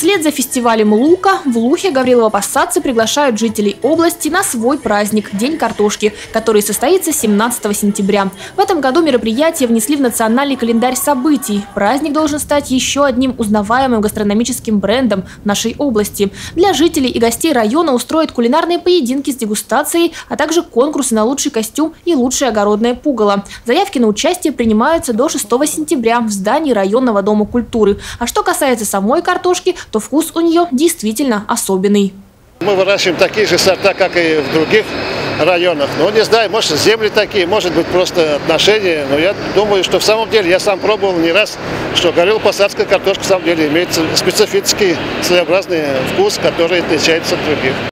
Вслед за фестивалем лука в Лухе Гаврилово-Посадцы приглашают жителей области на свой праздник – День картошки, который состоится 17 сентября. В этом году мероприятие внесли в национальный календарь событий. Праздник должен стать еще одним узнаваемым гастрономическим брендом нашей области. Для жителей и гостей района устроят кулинарные поединки с дегустацией, а также конкурсы на лучший костюм и лучшее огородное пугало. Заявки на участие принимаются до 6 сентября в здании районного дома культуры. А что касается самой картошки, то вкус у нее действительно особенный. Мы выращиваем такие же сорта, как и в других районах. Ну, не знаю, может, земли такие, может быть, просто отношения. Но я думаю, что в самом деле, я сам пробовал не раз, что горело-посадская картошка в самом деле имеет специфический своеобразный вкус, который отличается от других.